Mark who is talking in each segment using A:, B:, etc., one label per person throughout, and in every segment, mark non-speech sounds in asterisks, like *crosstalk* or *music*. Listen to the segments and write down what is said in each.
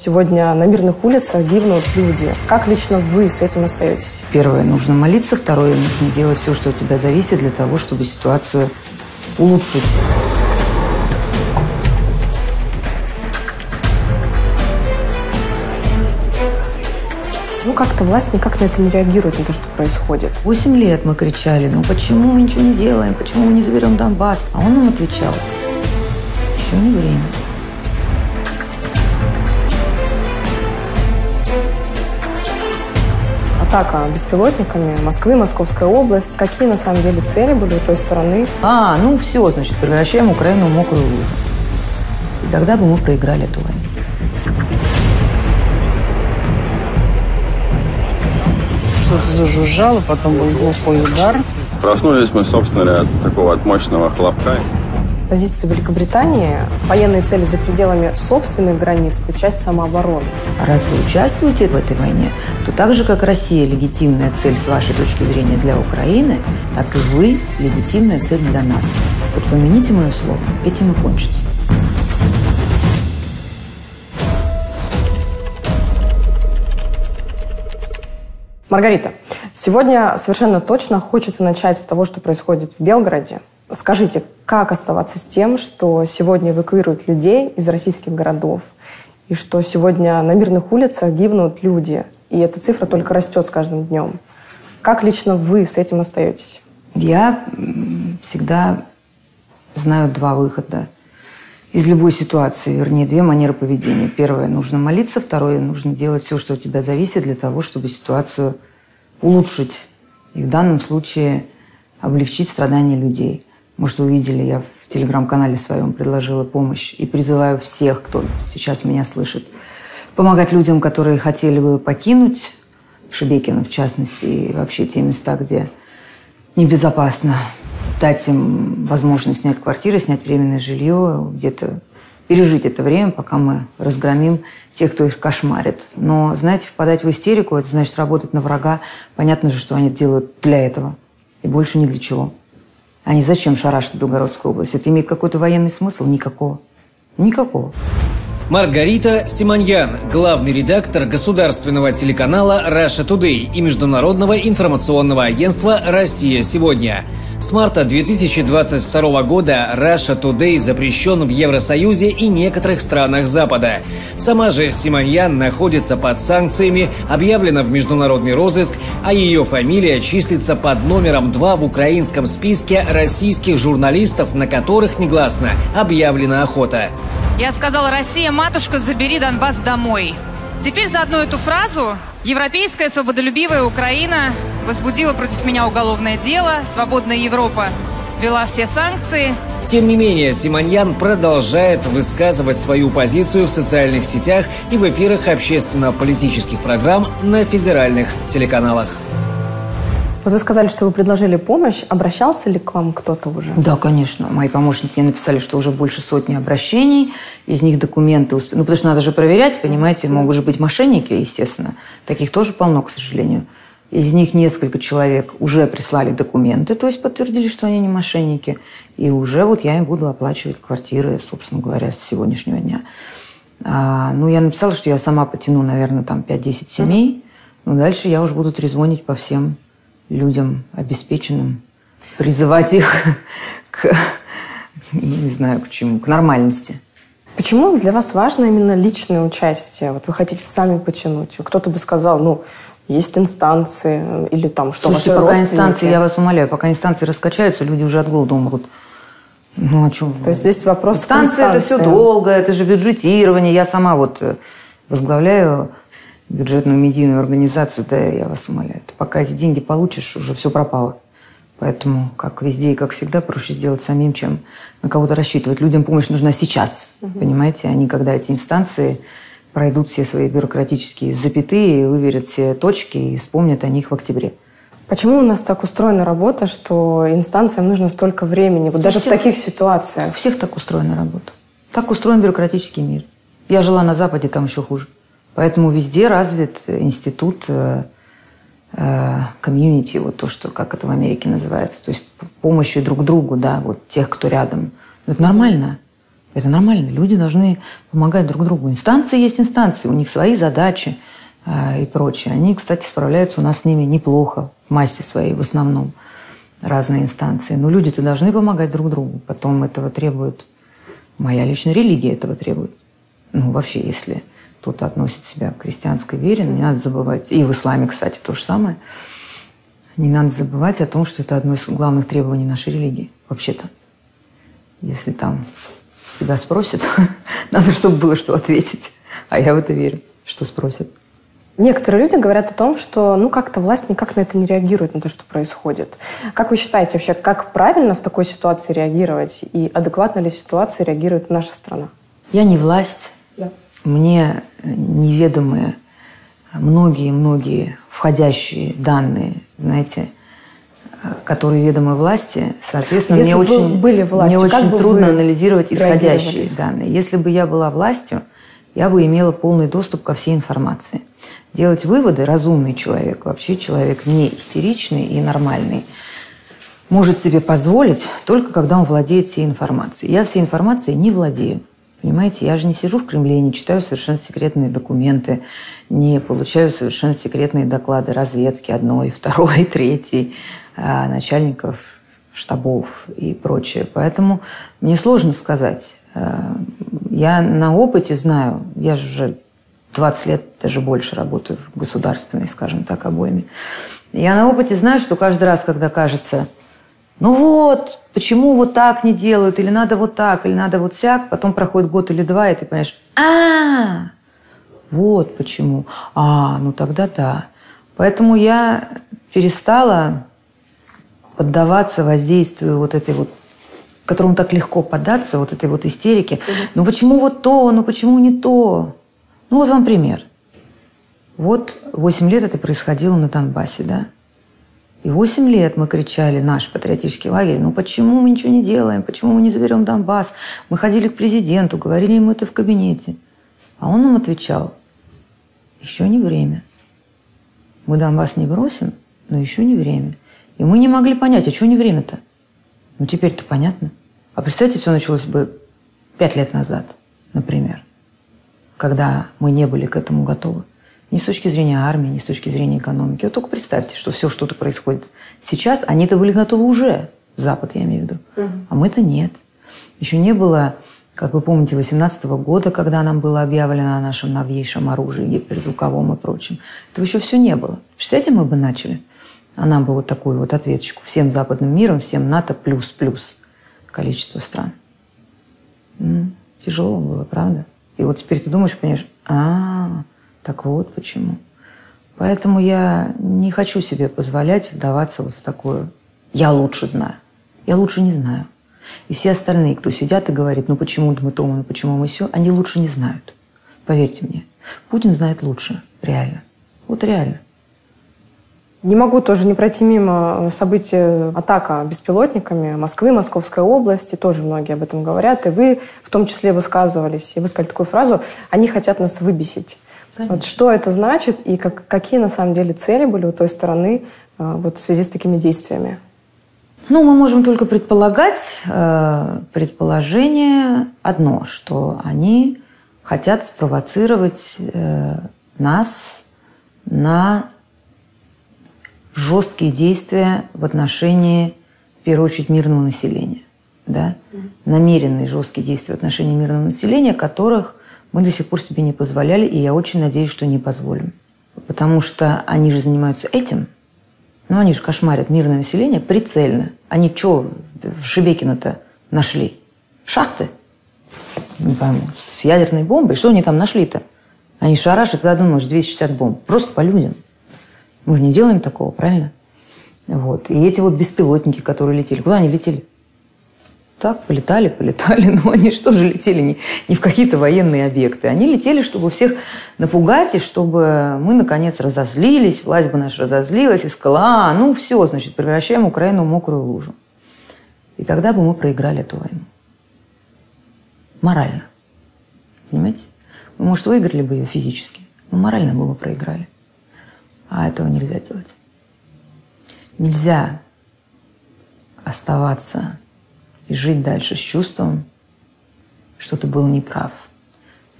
A: Сегодня на мирных улицах гибнут люди. Как лично вы с этим остаетесь?
B: Первое, нужно молиться. Второе, нужно делать все, что от тебя зависит для того, чтобы ситуацию улучшить.
A: Ну, как-то власть никак на это не реагирует, на то, что происходит.
B: Восемь лет мы кричали, ну почему мы ничего не делаем, почему мы не заберем Донбасс? А он нам отвечал, еще не время.
A: Атака беспилотниками Москвы, Московская область. Какие на самом деле цели были у той стороны?
B: А, ну все, значит, превращаем Украину в мокрую лужу. И тогда бы мы проиграли эту войну.
C: Что-то зажужжало, потом был глухой удар.
D: Проснулись мы, собственно, от такого от мощного хлопка
A: позиции Великобритании военные цели за пределами собственных границ – это часть самообороны.
B: А раз вы участвуете в этой войне, то так же, как Россия – легитимная цель с вашей точки зрения для Украины, так и вы – легитимная цель для нас. Вот помяните мое слово, этим и кончится.
A: Маргарита, сегодня совершенно точно хочется начать с того, что происходит в Белгороде. Скажите, как оставаться с тем, что сегодня эвакуируют людей из российских городов, и что сегодня на мирных улицах гибнут люди, и эта цифра только растет с каждым днем? Как лично вы с этим остаетесь?
B: Я всегда знаю два выхода из любой ситуации, вернее, две манеры поведения. Первое – нужно молиться, второе – нужно делать все, что от тебя зависит для того, чтобы ситуацию улучшить. И в данном случае облегчить страдания людей. Может, вы видели, я в телеграм-канале своем предложила помощь и призываю всех, кто сейчас меня слышит, помогать людям, которые хотели бы покинуть Шебекина, в частности, и вообще те места, где небезопасно. Дать им возможность снять квартиры, снять временное жилье, где-то пережить это время, пока мы разгромим тех, кто их кошмарит. Но, знаете, впадать в истерику, это значит работать на врага. Понятно же, что они делают для этого. И больше ни для чего. Они зачем шарашат Белгородскую область? Это имеет какой-то военный смысл? Никакого. Никакого.
E: Маргарита Симоньян, главный редактор государственного телеканала Russia Today и международного информационного агентства «Россия сегодня». С марта 2022 года Russia Today запрещен в Евросоюзе и некоторых странах Запада. Сама же Симоньян находится под санкциями, объявлена в международный розыск, а ее фамилия числится под номером 2 в украинском списке российских журналистов, на которых негласно объявлена охота.
F: Я сказала, Россия, матушка, забери Донбасс домой. Теперь за одну эту фразу европейская свободолюбивая Украина возбудила против меня уголовное дело, свободная Европа ввела все санкции.
E: Тем не менее, Симоньян продолжает высказывать свою позицию в социальных сетях и в эфирах общественно-политических программ на федеральных телеканалах.
A: Вот вы сказали, что вы предложили помощь. Обращался ли к вам кто-то уже?
B: Да, конечно. Мои помощники мне написали, что уже больше сотни обращений. Из них документы... Ну, потому что надо же проверять, понимаете, могут же быть мошенники, естественно. Таких тоже полно, к сожалению. Из них несколько человек уже прислали документы, то есть подтвердили, что они не мошенники. И уже вот я им буду оплачивать квартиры, собственно говоря, с сегодняшнего дня. А, ну, я написала, что я сама потяну, наверное, там 5-10 семей. Но дальше я уже буду трезвонить по всем людям обеспеченным, призывать их *laughs* к, не знаю к чему, к нормальности.
A: Почему для вас важно именно личное участие? Вот вы хотите сами потянуть. Кто-то бы сказал, ну, есть инстанции или там что
B: Слушайте, пока инстанции, я вас умоляю, пока инстанции раскачаются, люди уже от голода умрут. Ну, о чем?
A: То есть здесь вопрос
B: Инстанции – это все долго, это же бюджетирование. Я сама вот э, возглавляю бюджетную медийную организацию, да, я вас умоляю. Пока эти деньги получишь, уже все пропало. Поэтому, как везде и как всегда, проще сделать самим, чем на кого-то рассчитывать. Людям помощь нужна сейчас, угу. понимаете? Они, когда эти инстанции пройдут все свои бюрократические запятые, выверят все точки и вспомнят о них в октябре.
A: Почему у нас так устроена работа, что инстанциям нужно столько времени? Вот даже всех, в таких ситуациях.
B: У всех так устроена работа. Так устроен бюрократический мир. Я жила на Западе, там еще хуже. Поэтому везде развит институт э, э, комьюнити, вот то, что, как это в Америке называется, то есть помощи друг другу, да, вот тех, кто рядом. Это нормально. Это нормально. Люди должны помогать друг другу. Инстанции есть инстанции, у них свои задачи э, и прочее. Они, кстати, справляются у нас с ними неплохо в массе своей в основном разные инстанции. Но люди-то должны помогать друг другу. Потом этого требует моя личная религия этого требует. Ну, вообще, если кто-то относит себя к христианской вере, не надо забывать, и в исламе, кстати, то же самое, не надо забывать о том, что это одно из главных требований нашей религии, вообще-то. Если там себя спросят, *laughs* надо, чтобы было что ответить. А я в это верю, что спросят.
A: Некоторые люди говорят о том, что ну как-то власть никак на это не реагирует, на то, что происходит. Как вы считаете вообще, как правильно в такой ситуации реагировать и адекватно ли ситуации реагирует наша страна?
B: Я не власть. Мне неведомые многие-многие входящие данные, знаете, которые ведомы власти, соответственно, Если мне очень, были властью, мне очень трудно анализировать исходящие данные. Если бы я была властью, я бы имела полный доступ ко всей информации. Делать выводы разумный человек, вообще человек не истеричный и нормальный, может себе позволить только когда он владеет всей информацией. Я всей информацией не владею. Понимаете, я же не сижу в Кремле, не читаю совершенно секретные документы, не получаю совершенно секретные доклады разведки одной, *laughs* второй, третьей, а, начальников штабов и прочее. Поэтому мне сложно сказать. Э, я на опыте знаю, я же уже 20 лет, даже больше работаю в государственной, скажем так, обоими. Я на опыте знаю, что каждый раз, когда кажется, ну вот, почему вот так не делают, или надо вот так, или надо вот сяк, потом проходит год или два, и ты понимаешь, а, вот почему, а, ну тогда да. Поэтому я перестала поддаваться воздействию вот этой вот которому так легко поддаться, вот этой вот истерике. Ну почему вот то, ну почему не то? Ну вот вам пример. Вот 8 лет это происходило на Донбассе, да? И 8 лет мы кричали, наш патриотический лагерь, ну почему мы ничего не делаем, почему мы не заберем Донбасс? Мы ходили к президенту, говорили ему это в кабинете. А он нам отвечал, еще не время. Мы Донбасс не бросим, но еще не время. И мы не могли понять, а что не время-то? Ну, теперь-то понятно. А представьте, все началось бы пять лет назад, например, когда мы не были к этому готовы. Ни с точки зрения армии, ни с точки зрения экономики. Вот только представьте, что все что-то происходит сейчас, они-то были готовы уже, Запад я имею в виду, угу. а мы-то нет. Еще не было, как вы помните, 18 года, когда нам было объявлено о нашем новейшем оружии, гиперзвуковом и прочем. Этого еще все не было. Представляете, мы бы начали. А нам бы вот такую вот ответочку всем западным миром, всем НАТО плюс-плюс количество стран. Тяжело было, правда? И вот теперь ты думаешь, понимаешь, а, так вот почему. Поэтому я не хочу себе позволять вдаваться вот в такое «я лучше знаю». Я лучше не знаю. И все остальные, кто сидят и говорят, ну почему мы то, ну почему мы все, они лучше не знают. Поверьте мне. Путин знает лучше. Реально. Вот реально.
A: Не могу тоже не пройти мимо э, события атака беспилотниками Москвы, Московской области. Тоже многие об этом говорят. И вы в том числе высказывались. И вы сказали такую фразу «они хотят нас выбесить». Вот что это значит и как, какие на самом деле цели были у той стороны э, вот в связи с такими действиями?
B: Ну, мы можем только предполагать, э, предположение одно, что они хотят спровоцировать э, нас на жесткие действия в отношении, в первую очередь, мирного населения. Да? Намеренные жесткие действия в отношении мирного населения, которых мы до сих пор себе не позволяли, и я очень надеюсь, что не позволим. Потому что они же занимаются этим. Ну, они же кошмарят мирное население прицельно. Они что в Шебекино-то нашли? Шахты? Не пойму. С ядерной бомбой? Что они там нашли-то? Они шарашат за одну ночь 260 бомб. Просто по людям. Мы же не делаем такого, правильно? Вот. И эти вот беспилотники, которые летели, куда они летели? Так, полетали, полетали, *laughs* но они что же летели не, не в какие-то военные объекты. Они летели, чтобы всех напугать, и чтобы мы, наконец, разозлились, власть бы наша разозлилась и сказала, а, ну все, значит, превращаем Украину в мокрую лужу. И тогда бы мы проиграли эту войну. Морально. Понимаете? Мы, может, выиграли бы ее физически, но морально бы мы проиграли. А этого нельзя делать. Нельзя оставаться и жить дальше с чувством, что ты был неправ.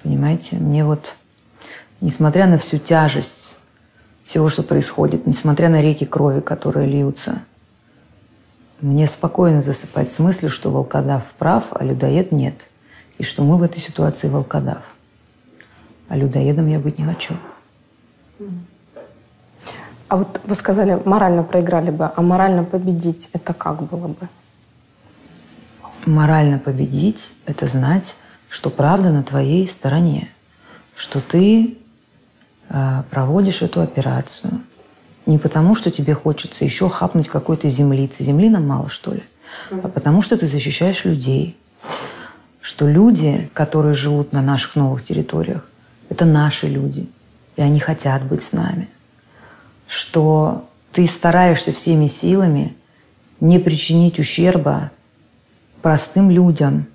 B: Понимаете? Мне вот, несмотря на всю тяжесть всего, что происходит, несмотря на реки крови, которые льются, мне спокойно засыпать с мыслью, что волкодав прав, а людоед нет. И что мы в этой ситуации волкодав. А людоедом я быть не хочу.
A: А вот вы сказали, морально проиграли бы, а морально победить это как было бы?
B: Морально победить – это знать, что правда на твоей стороне, что ты э, проводишь эту операцию не потому, что тебе хочется еще хапнуть какой-то землицы, земли нам мало что ли, а потому что ты защищаешь людей, что люди, которые живут на наших новых территориях, это наши люди, и они хотят быть с нами – что ты стараешься всеми силами не причинить ущерба простым людям.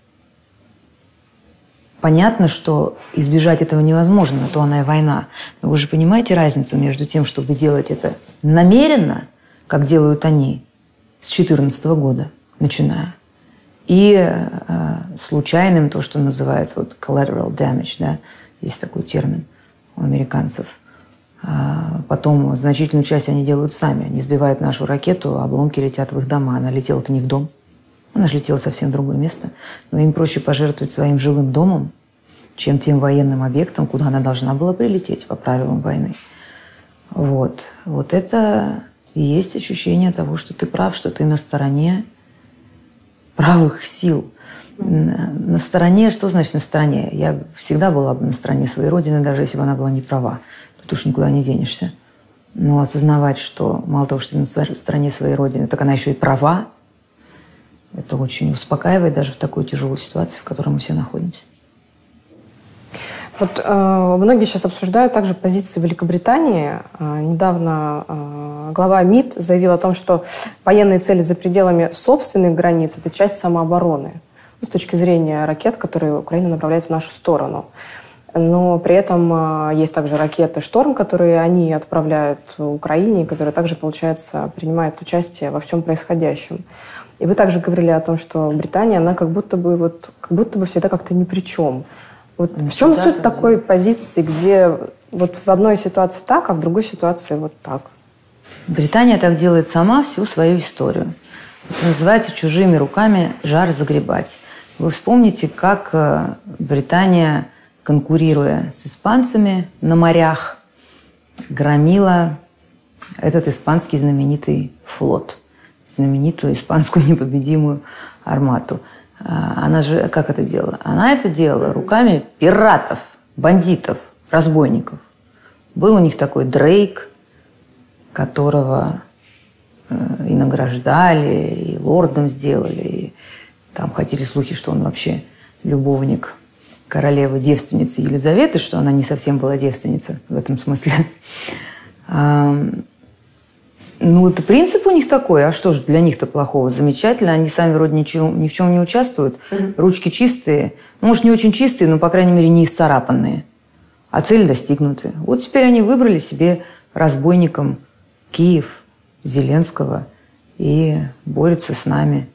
B: Понятно, что избежать этого невозможно, на то она и война. Но вы же понимаете разницу между тем, чтобы делать это намеренно, как делают они с 2014 года, начиная, и э, случайным, то, что называется вот collateral damage, да, есть такой термин у американцев – а потом значительную часть они делают сами. Они сбивают нашу ракету, обломки летят в их дома. Она летела-то не в дом. Она же летела совсем в другое место. Но им проще пожертвовать своим жилым домом, чем тем военным объектом, куда она должна была прилететь по правилам войны. Вот. Вот это и есть ощущение того, что ты прав, что ты на стороне правых сил. На стороне, что значит на стороне? Я всегда была бы на стороне своей родины, даже если бы она была не права тут уж никуда не денешься. Но осознавать, что мало того, что ты на стороне своей родины, так она еще и права, это очень успокаивает даже в такую тяжелую ситуацию, в которой мы все находимся.
A: Вот э, многие сейчас обсуждают также позиции Великобритании. Э, недавно э, глава МИД заявил о том, что военные цели за пределами собственных границ – это часть самообороны ну, с точки зрения ракет, которые Украина направляет в нашу сторону но при этом а, есть также ракеты «Шторм», которые они отправляют Украине, которые также, получается, принимают участие во всем происходящем. И вы также говорили о том, что Британия, она как будто бы, вот, как будто бы всегда как-то ни при чем. Вот ну, в чем суть такой позиции, где вот в одной ситуации так, а в другой ситуации вот так?
B: Британия так делает сама всю свою историю. Это называется чужими руками жар загребать. Вы вспомните, как э, Британия конкурируя с испанцами на морях, громила этот испанский знаменитый флот, знаменитую испанскую *laughs* непобедимую армату. А, она же как это делала? Она это делала руками пиратов, бандитов, разбойников. Был у них такой Дрейк, которого э, и награждали, и лордом сделали. И там ходили слухи, что он вообще любовник королевы девственницы Елизаветы, что она не совсем была девственница в этом смысле. *laughs* Ну, это принцип у них такой. А что же для них-то плохого? Замечательно. Они сами вроде ничего, ни в чем не участвуют. Ручки чистые. Ну, может, не очень чистые, но, по крайней мере, не исцарапанные. А цели достигнуты. Вот теперь они выбрали себе разбойником Киев, Зеленского и борются с нами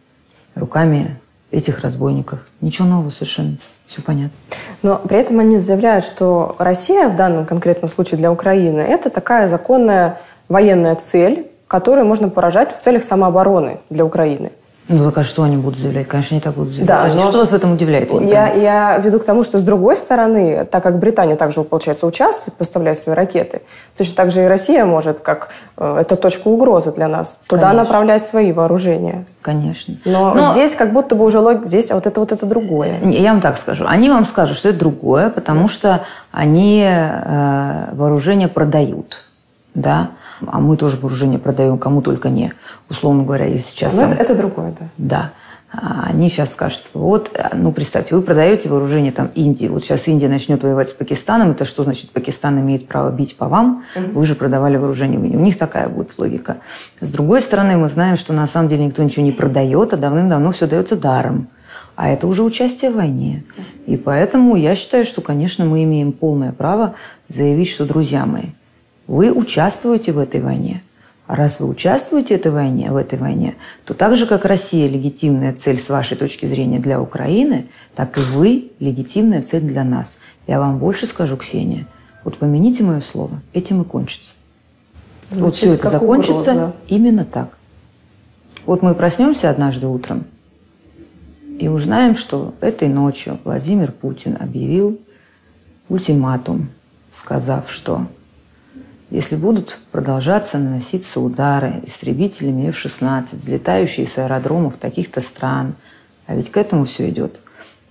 B: руками этих разбойников. Ничего нового совершенно. Все понятно.
A: Но при этом они заявляют, что Россия в данном конкретном случае для Украины это такая законная военная цель, которую можно поражать в целях самообороны для Украины.
B: Ну, так а что они будут заявлять? Конечно, они так будут заявлять. Да, но что вас в этом удивляет?
A: Я, я веду к тому, что с другой стороны, так как Британия также, получается, участвует, поставляет свои ракеты, точно так же и Россия может, как э, это точка угрозы для нас, туда Конечно. направлять свои вооружения.
B: Конечно.
A: Но, но здесь как будто бы уже логика, здесь вот это вот это другое.
B: Я вам так скажу. Они вам скажут, что это другое, потому что они э, вооружение продают. Да? А мы тоже вооружение продаем кому только не. Условно говоря, если сейчас...
A: Ну, это, это другое, да.
B: Да. А они сейчас скажут, вот, ну, представьте, вы продаете вооружение там Индии. Вот сейчас Индия начнет воевать с Пакистаном. Это что значит, Пакистан имеет право бить по вам? Вы же продавали вооружение в Индии. У них такая будет логика. С другой стороны, мы знаем, что на самом деле никто ничего не продает, а давным-давно все дается даром. А это уже участие в войне. И поэтому я считаю, что, конечно, мы имеем полное право заявить, что, друзья мои, вы участвуете в этой войне. А раз вы участвуете в этой войне, в этой войне, то так же, как Россия легитимная цель с вашей точки зрения для Украины, так и вы легитимная цель для нас. Я вам больше скажу, Ксения, вот помяните мое слово, этим и кончится.
A: Звучит
B: вот все это закончится
A: угроза.
B: именно так. Вот мы проснемся однажды утром и узнаем, что этой ночью Владимир Путин объявил ультиматум, сказав, что если будут продолжаться наноситься удары истребителями F-16, взлетающие с аэродромов таких-то стран, а ведь к этому все идет,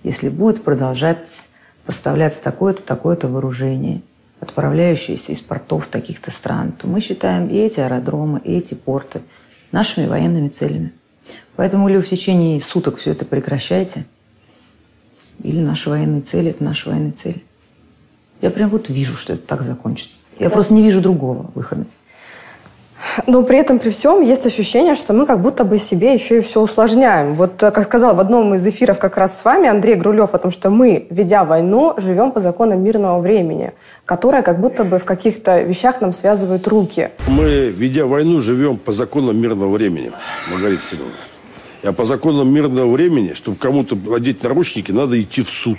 B: если будет продолжать поставляться такое-то, такое-то вооружение, отправляющееся из портов таких-то стран, то мы считаем и эти аэродромы, и эти порты нашими военными целями. Поэтому или в течение суток все это прекращайте, или наши военные цели – это наши военные цели. Я прям вот вижу, что это так закончится. Я просто не вижу другого выхода.
A: Но при этом, при всем, есть ощущение, что мы как будто бы себе еще и все усложняем. Вот, э, как сказал в одном из эфиров как раз с вами Андрей Грулев о том, что мы, ведя войну, живем по законам мирного времени, которое как будто бы в каких-то вещах нам связывает руки.
G: Мы, ведя войну, живем по законам мирного времени, Маргарита Степановна. А по законам мирного времени, чтобы кому-то одеть наручники, надо идти в суд.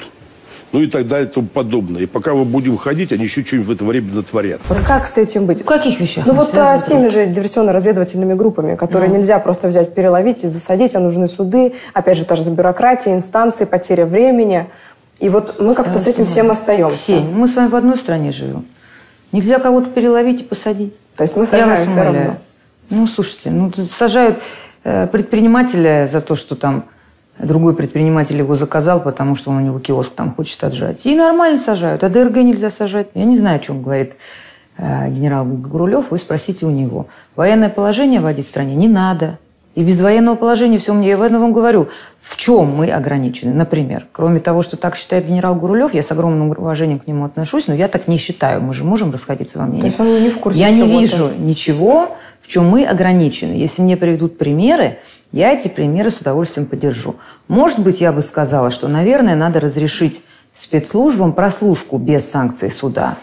G: Ну и так далее и тому подобное. И пока мы будем ходить, они еще что-нибудь в это время натворят.
A: Вот как с этим быть?
B: В каких вещах?
A: Ну вот а, с теми же диверсионно-разведывательными группами, которые
B: Ну.
A: нельзя просто взять, переловить и засадить, а нужны суды, опять же, тоже бюрократия, инстанции, потеря времени. И вот мы как-то
B: Я
A: с этим всем остаемся.
B: Ксень, мы с вами в одной стране живем. Нельзя кого-то переловить и посадить.
A: То есть мы
B: Я вас
A: сажаем все равно.
B: Ну, слушайте, ну, сажают э, предпринимателя за то, что там другой предприниматель его заказал, потому что он у него киоск там хочет отжать. И нормально сажают. А ДРГ нельзя сажать. Я не знаю, о чем говорит э, генерал Грулев. Вы спросите у него. Военное положение вводить в стране не надо. И без военного положения все мне, я в этом вам говорю, в чем мы ограничены. Например, кроме того, что так считает генерал Гурулев, я с огромным уважением к нему отношусь, но я так не считаю. Мы же можем расходиться во
A: То
B: мнениях.
A: есть он не в курсе
B: Я не вижу ничего, чем мы ограничены. Если мне приведут примеры, я эти примеры с удовольствием поддержу. Может быть, я бы сказала, что, наверное, надо разрешить спецслужбам прослушку без санкций суда.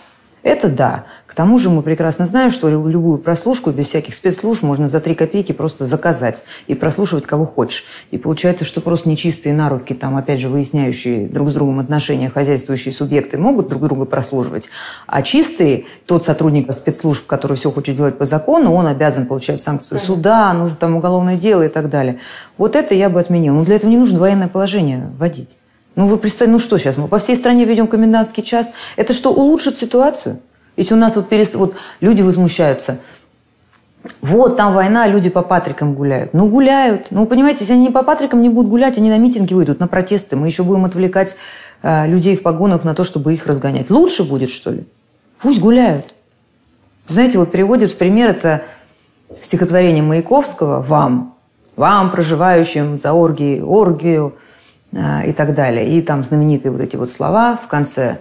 B: Это да. К тому же мы прекрасно знаем, что лю- любую прослушку без всяких спецслужб можно за три копейки просто заказать и прослушивать кого хочешь. И получается, что просто нечистые на руки, там, опять же, выясняющие друг с другом отношения хозяйствующие субъекты могут друг друга прослушивать. А чистые, тот сотрудник спецслужб, который все хочет делать по закону, он обязан получать санкцию суда, нужно там уголовное дело и так далее. Вот это я бы отменил. Но для этого не нужно военное положение вводить. Ну, вы представьте, ну что сейчас, мы по всей стране ведем комендантский час. Это что, улучшит ситуацию? Если у нас вот, перес... вот люди возмущаются, вот там война, люди по Патрикам гуляют. Ну, гуляют. Ну, понимаете, если они не по Патрикам не будут гулять, они на митинги выйдут, на протесты. Мы еще будем отвлекать э, людей в погонах на то, чтобы их разгонять. Лучше будет, что ли? Пусть гуляют. Знаете, вот переводят в пример это стихотворение Маяковского «Вам». «Вам, проживающим за оргии, оргию» э, и так далее. И там знаменитые вот эти вот слова в конце.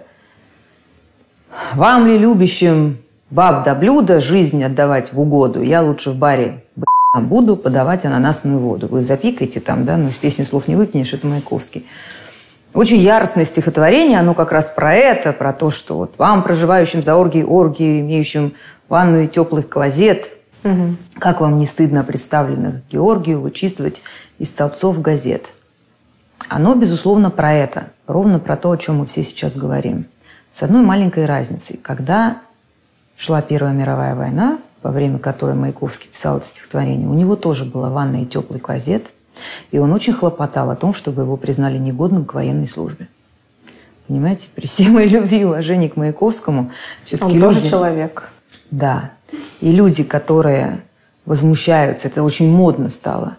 B: «Вам ли, любящим баб да блюда, жизнь отдавать в угоду? Я лучше в баре буду подавать ананасную воду». Вы запикаете там, да, но из песни слов не выкинешь, это Маяковский. Очень яростное стихотворение, оно как раз про это, про то, что вот вам, проживающим за оргией, оргию, имеющим ванну и теплый клозет, как вам не стыдно представленных Георгию вычистывать из столбцов газет? Оно, безусловно, про это. Ровно про то, о чем мы все сейчас говорим. С одной маленькой разницей. Когда шла Первая мировая война, во время которой Маяковский писал это стихотворение, у него тоже была ванна и теплый клозет, и он очень хлопотал о том, чтобы его признали негодным к военной службе. Понимаете, при всей моей любви и уважении к Маяковскому, все-таки
A: Он тоже
B: люди...
A: человек.
B: Да. И люди, которые возмущаются, это очень модно стало,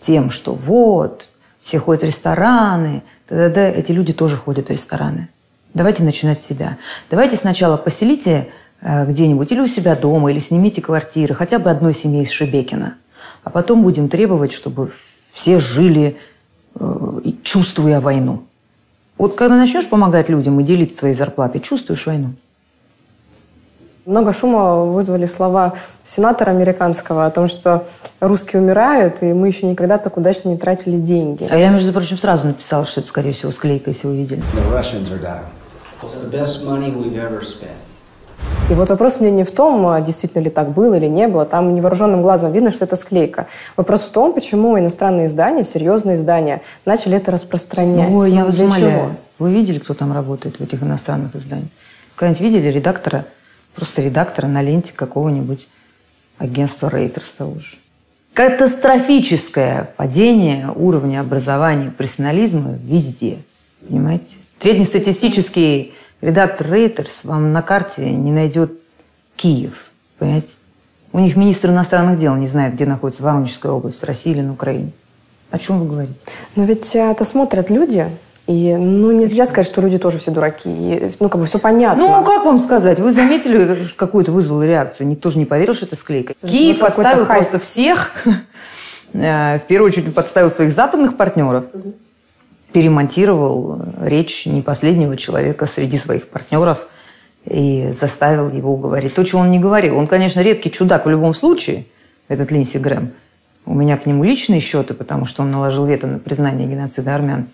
B: тем, что вот, все ходят в рестораны, да-да-да, эти люди тоже ходят в рестораны. Давайте начинать с себя. Давайте сначала поселите э, где-нибудь или у себя дома, или снимите квартиры, хотя бы одной семьи из Шебекина. А потом будем требовать, чтобы все жили, э, чувствуя войну. Вот когда начнешь помогать людям и делить свои зарплаты, чувствуешь войну.
A: Много шума вызвали слова сенатора американского о том, что русские умирают, и мы еще никогда так удачно не тратили деньги.
B: А я, между прочим, сразу написала, что это, скорее всего, склейка, если вы видели.
H: The Russians are dying. It's the best money we've ever spent.
A: И вот вопрос мне не в том, а, действительно ли так было или не было. Там невооруженным глазом видно, что это склейка. Вопрос в том, почему иностранные издания, серьезные издания, начали это распространять.
B: Ой, я вас
A: Для
B: умоляю.
A: чего?
B: Вы видели, кто там работает в этих иностранных изданиях? Когда-нибудь видели редактора, просто редактора на ленте какого-нибудь агентства Рейтерс того же? Катастрофическое падение уровня образования и профессионализма везде. Понимаете? Среднестатистический редактор Рейтерс вам на карте не найдет Киев. Понимаете? У них министр иностранных дел не знает, где находится Воронежская область, в России или на Украине. О чем вы говорите?
A: Но ведь э, это смотрят люди, и ну, нельзя сказать, что люди тоже все дураки. И, ну, как бы все понятно.
B: Ну, как вам сказать? Вы заметили, какую-то вызвало реакцию? Никто же не поверил, что это склейка.
A: Это
B: Киев
A: вот какой-то
B: подставил
A: хайп.
B: просто всех. *laughs* Э, В первую очередь подставил своих западных партнеров. Перемонтировал речь не последнего человека среди своих партнеров и заставил его говорить то, чего он не говорил. Он, конечно, редкий чудак в любом случае, этот Линдси Грэм. У меня к нему личные счеты, потому что он наложил вето на признание геноцида армян.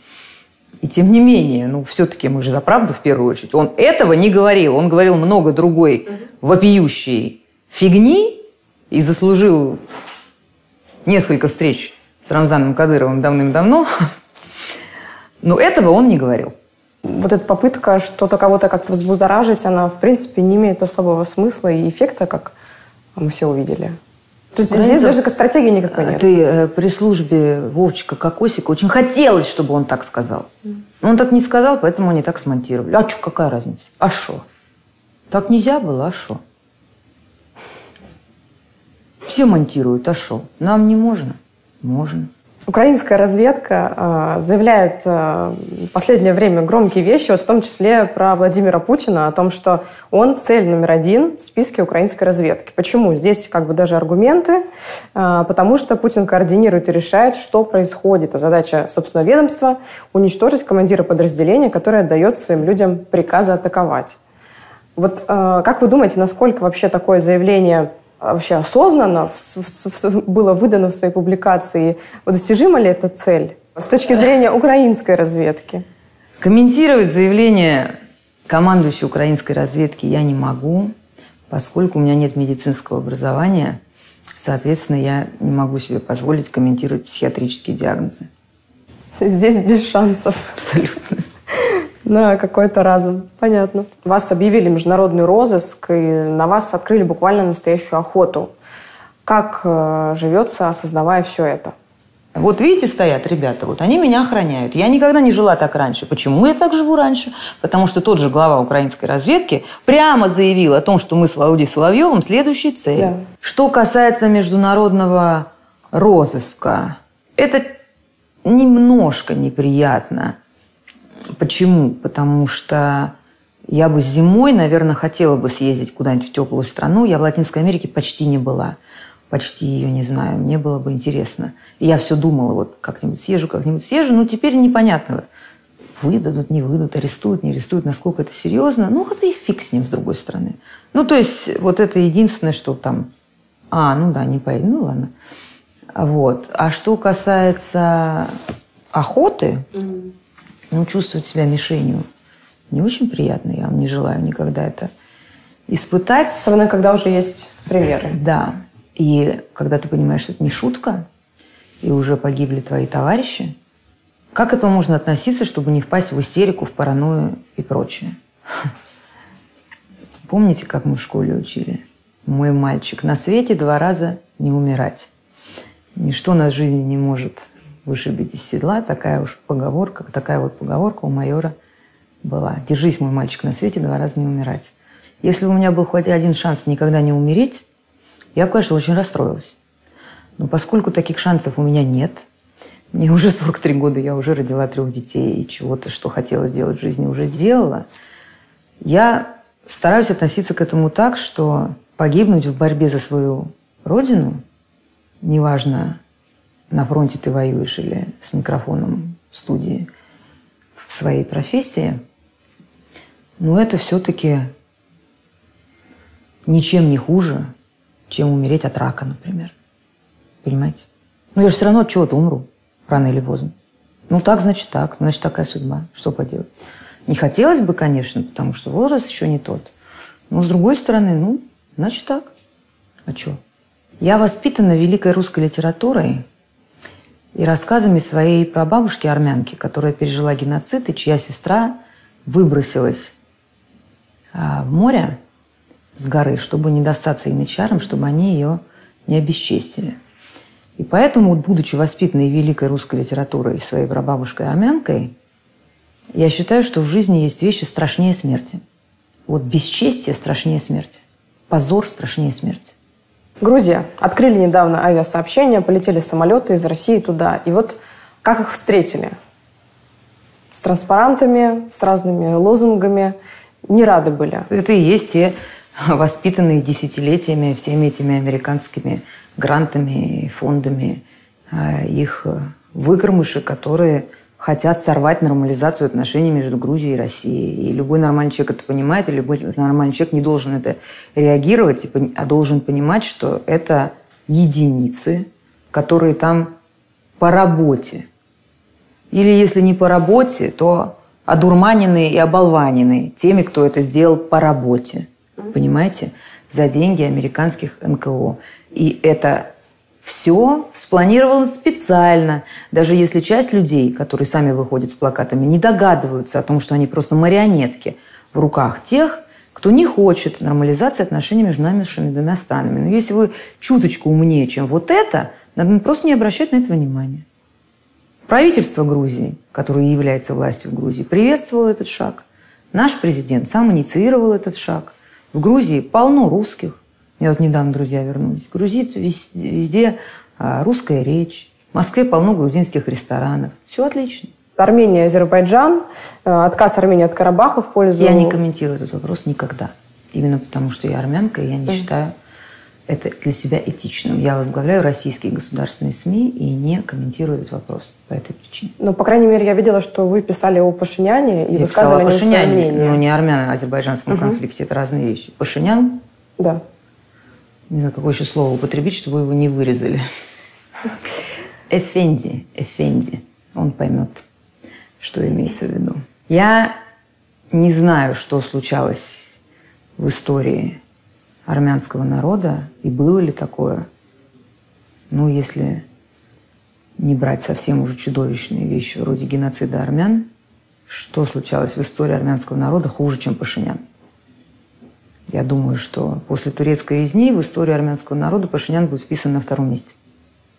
B: И тем не менее, ну, все-таки мы же за правду в первую очередь. Он этого не говорил. Он говорил много другой вопиющей фигни и заслужил несколько встреч с Рамзаном Кадыровым давным-давно. *laughs* Но этого он не говорил.
A: Вот эта попытка что-то кого-то как-то взбудоражить, она, в принципе, не имеет особого смысла и эффекта, как мы все увидели. То есть здесь даже как стратегии никакой нет.
B: Ты э, при службе Вовчика Кокосика очень хотелось, чтобы он так сказал. Но он так не сказал, поэтому они так смонтировали. А что, какая разница? А что? Так нельзя было, а что? Все монтируют, а что? Нам не можно? Можно.
A: Украинская разведка э, заявляет э, в последнее время громкие вещи, вот в том числе про Владимира Путина, о том, что он цель номер один в списке украинской разведки. Почему? Здесь как бы даже аргументы, э, потому что Путин координирует и решает, что происходит. А задача, собственно, ведомства – уничтожить командира подразделения, которое отдает своим людям приказы атаковать. Вот как вы думаете, насколько вообще такое заявление вообще осознанно в- в- в- было выдано в своей публикации? Вот достижима ли эта цель с точки зрения украинской разведки?
B: Комментировать заявление командующей украинской разведки я не могу, поскольку у меня нет медицинского образования. Соответственно, я не могу себе позволить комментировать психиатрические диагнозы.
A: Здесь без шансов
B: Абсолютно.
A: На какой-то разум. Понятно. Вас объявили международный розыск, и на вас открыли буквально настоящую охоту. Как э, живется, осознавая все это?
B: Вот видите, стоят ребята, вот они меня охраняют. Я никогда не жила так раньше. Почему я так живу раньше? Потому что тот же глава украинской разведки прямо заявил о том, что мы с Володей Соловьевым следующей цели.
A: Да.
B: Что касается международного розыска, это немножко неприятно. Почему? Потому что я бы зимой, наверное, хотела бы съездить куда-нибудь в теплую страну. Я в Латинской Америке почти не была. Почти ее не знаю. Мне было бы интересно. И я все думала, вот как-нибудь съезжу, как-нибудь съезжу. Но теперь непонятно. Выдадут, не выдадут, арестуют, не арестуют, насколько это серьезно. Ну, это и фиг с ним, с другой стороны. Ну, то есть, вот это единственное, что там... А, ну да, не поедет. Ну, ладно. Вот. А что касается охоты, ну, чувствовать себя мишенью не очень приятно. Я вам не желаю никогда это испытать.
A: Особенно, когда уже есть примеры.
B: Да. И когда ты понимаешь, что это не шутка, и уже погибли твои товарищи, как к этому можно относиться, чтобы не впасть в истерику, в паранойю и прочее? *laughs* Помните, как мы в школе учили? Мой мальчик, на свете два раза не умирать. Ничто нас в жизни не может вышибить из седла. Такая уж поговорка, такая вот поговорка у майора была. Держись, мой мальчик, на свете два раза не умирать. Если у меня был хоть один шанс никогда не умереть, я конечно, очень расстроилась. Но поскольку таких шансов у меня нет, мне уже 43 года, я уже родила трех детей, и чего-то, что хотела сделать в жизни, уже сделала, я стараюсь относиться к этому так, что погибнуть в борьбе за свою родину, неважно, на фронте ты воюешь или с микрофоном в студии, в своей профессии, но это все-таки ничем не хуже, чем умереть от рака, например. Понимаете? Ну, я же все равно от чего-то умру, рано или поздно. Ну, так, значит, так. Значит, такая судьба. Что поделать? Не хотелось бы, конечно, потому что возраст еще не тот. Но с другой стороны, ну, значит так. А что? Я воспитана великой русской литературой и рассказами своей прабабушки армянки, которая пережила геноцид, и чья сестра выбросилась а, в море с горы, чтобы не достаться янычарам, чтобы они ее не обесчестили. И поэтому, будучи воспитанной великой русской литературой своей прабабушкой армянкой, я считаю, что в жизни есть вещи страшнее смерти. Вот бесчестие страшнее смерти. Позор страшнее смерти.
A: Грузия. Открыли недавно авиасообщение, полетели самолеты из России туда. И вот как их встретили? С транспарантами, с разными лозунгами. Не рады были.
B: Это и есть те воспитанные десятилетиями всеми этими американскими грантами и фондами а, их выкормыши, которые хотят сорвать нормализацию отношений между Грузией и Россией. И любой нормальный человек это понимает, и любой нормальный человек не должен это реагировать, а должен понимать, что это единицы, которые там по работе. Или если не по работе, то одурманенные и оболваненные теми, кто это сделал по работе. Понимаете? За деньги американских НКО. И это все спланировалось специально. Даже если часть людей, которые сами выходят с плакатами, не догадываются о том, что они просто марионетки в руках тех, кто не хочет нормализации отношений между нами с двумя странами. Но если вы чуточку умнее, чем вот это, надо просто не обращать на это внимания. Правительство Грузии, которое является властью в Грузии, приветствовало этот шаг. Наш президент сам инициировал этот шаг. В Грузии полно русских. Я вот недавно друзья вернулись. Грузит везде, везде а, русская речь. В Москве полно грузинских ресторанов. Все отлично.
A: Армения, Азербайджан, э, отказ Армении от Карабаха в пользу...
B: Я не комментирую этот вопрос никогда. Именно потому, что я армянка, и я не mm. считаю это для себя этичным. Я возглавляю российские государственные СМИ и не комментирую этот вопрос по этой причине.
A: Ну, по крайней мере, я видела, что вы писали о Пашиняне и
B: я
A: высказывали
B: о Пашиняне, но не армяно-азербайджанском угу. конфликте. Это разные вещи. Пашинян
A: да.
B: Не знаю, какое еще слово употребить, чтобы его не вырезали. Эфенди, Эфенди. Он поймет, что имеется в виду. Я не знаю, что случалось в истории армянского народа, и было ли такое. Ну, если не брать совсем уже чудовищные вещи вроде геноцида армян, что случалось в истории армянского народа хуже, чем Пашинян? Я думаю, что после турецкой резни в историю армянского народа Пашинян будет списан на втором месте.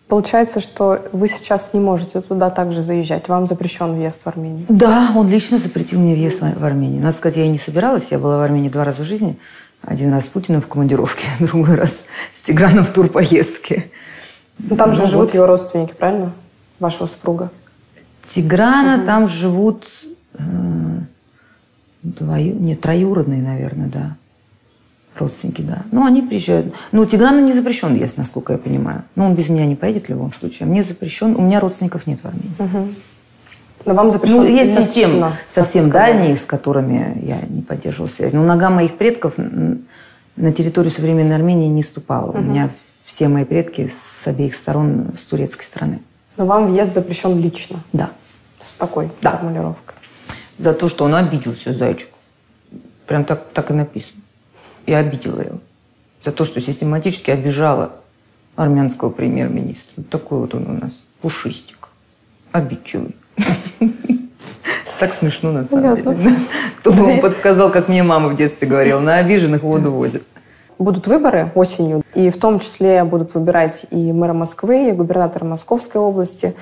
A: Получается, что вы сейчас не можете туда также заезжать. Вам запрещен въезд в Армению.
B: Да, он лично запретил мне въезд в Армению. Надо сказать, я и не собиралась. Я была в Армении два раза в жизни. Один раз с Путиным в командировке, *laughs* другой раз с Тиграном в турпоездке.
A: Ну, там же ну, живут вот. его родственники, правильно? Вашего супруга.
B: Тиграна угу. там живут э, двою, нет, троюродные, наверное, да. Родственники, да. Ну, они приезжают. Ну, Тиграну не запрещен въезд, насколько я понимаю. Но он без меня не поедет в любом случае. Мне запрещен. У меня родственников нет в Армении.
A: Угу. Но вам запрещен Ну,
B: есть совсем, совсем дальние, с которыми я не поддерживала связь. Но нога моих предков на территорию современной Армении не ступала. Угу. У меня все мои предки с обеих сторон, с турецкой стороны.
A: Но вам въезд запрещен лично?
B: Да.
A: С такой
B: да.
A: формулировкой?
B: За то, что он обиделся, зайчик. Прям так, так и написано и обидела его. За то, что систематически обижала армянского премьер-министра. Такой вот он у нас, пушистик, обидчивый. *laughs* Так смешно, на самом деле. Кто бы вам подсказал, как мне мама в детстве говорила, на обиженных воду возят.
A: Будут выборы осенью, и в том числе будут выбирать и мэра Москвы, и губернатора Московской области.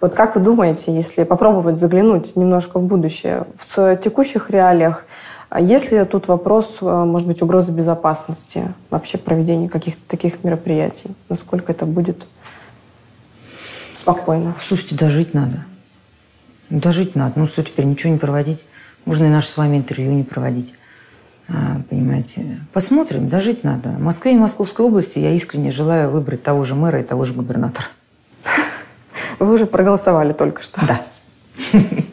A: Вот как вы думаете, если попробовать заглянуть немножко в будущее, в текущих реалиях, а есть ли тут вопрос, э, может быть, угрозы безопасности, вообще проведения каких-то таких мероприятий? Насколько это будет спокойно?
B: Слушайте, дожить надо. Дожить надо. Ну что теперь, ничего не проводить? Можно и наше с вами интервью не проводить. А, понимаете? Посмотрим, дожить надо. В Москве и Московской области я искренне желаю выбрать того же мэра и того же губернатора.
A: Вы уже проголосовали только что.
B: Да. *laughs*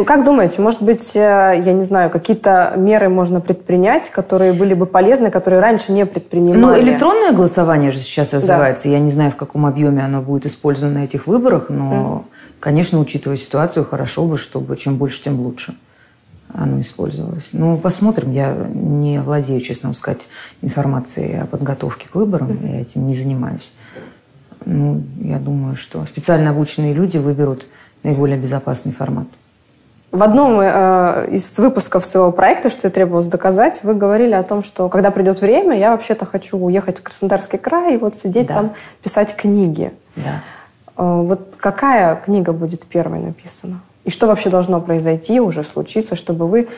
A: Ну, как думаете, может быть, э, я не знаю, какие-то меры можно предпринять, которые были бы полезны, которые раньше не предпринимали?
B: Ну, электронное голосование же сейчас развивается. Да. Я не знаю, в каком объеме оно будет использовано на этих выборах, но, mm. конечно, учитывая ситуацию, хорошо бы, чтобы чем больше, тем лучше. оно использовалось. Ну, посмотрим. Я не владею, честно вам сказать, информацией о подготовке к выборам. Я этим не занимаюсь. Ну, я думаю, что специально обученные люди выберут наиболее безопасный формат.
A: В одном э, из выпусков своего проекта, что я требовалось доказать, вы говорили о том, что когда придет время, я вообще-то хочу уехать в Краснодарский край и вот сидеть
B: Да.
A: там, писать книги.
B: Да.
A: Э, вот какая книга будет первой написана? И что вообще должно произойти, уже случиться, чтобы вы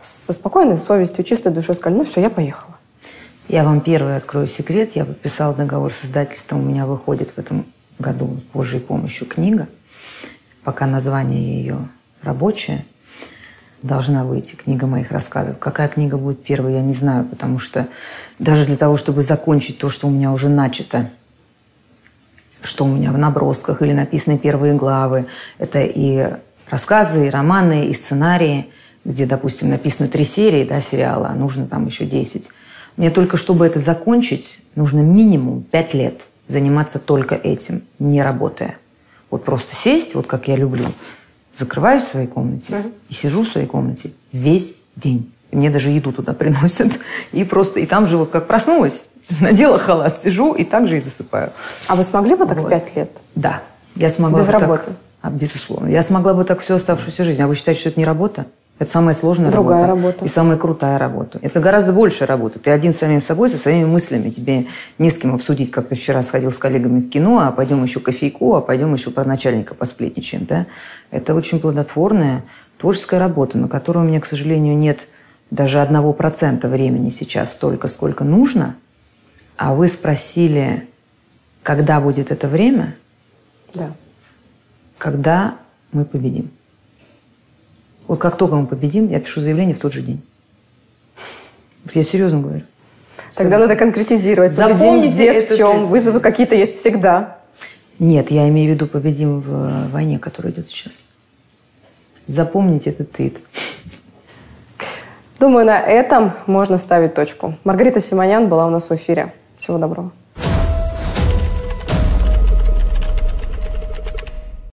A: со спокойной совестью, чистой душой сказали, ну все, я поехала.
B: Я вам первый открою секрет. Я подписала договор с издательством. У меня выходит в этом году с Божьей помощью книга. Пока название ее рабочее. Должна выйти книга моих рассказов. Какая книга будет первой, я не знаю, потому что даже для того, чтобы закончить то, что у меня уже начато, что у меня в набросках или написаны первые главы, это и рассказы, и романы, и сценарии, где, допустим, написано три серии да, сериала, а нужно там еще 10. Мне только, чтобы это закончить, нужно минимум 5 лет заниматься только этим, не работая. Вот просто сесть, вот как я люблю, закрываюсь в своей комнате и сижу в своей комнате весь день. И мне даже еду туда *laughs* приносят. И просто, и там же вот как проснулась, *laughs* надела халат, сижу и так же и засыпаю.
A: А вы смогли бы так
B: Вот.
A: пять лет?
B: Да, я смогла
A: Без
B: бы так-
A: работы?
B: А, безусловно. Я смогла бы так всю оставшуюся жизнь. А вы считаете, что это не работа? Это самая сложная
A: Другая
B: работа.
A: работа.
B: И самая крутая работа. Это гораздо большая работа. Ты один с самим собой, со своими мыслями. Тебе не с кем обсудить, как ты вчера сходил с коллегами в кино, а пойдем еще кофейку, а пойдем еще про начальника посплетничаем. Да? Это очень плодотворная творческая работа, на которую у меня, к сожалению, нет даже одного процента времени сейчас столько, сколько нужно. А вы спросили, когда будет это время?
A: Да.
B: когда мы победим. Вот как только мы победим, я пишу заявление в тот же день. Я серьезно говорю.
A: Тогда надо конкретизировать.
B: Запомните
A: где, в
B: это
A: чем.
B: для-
A: Вызовы какие-то есть всегда.
B: Нет, я имею в виду победим в э, войне, которая идет сейчас. Запомните этот твит.
A: Думаю, на этом можно ставить точку. Маргарита Симонян была у нас в эфире. Всего доброго.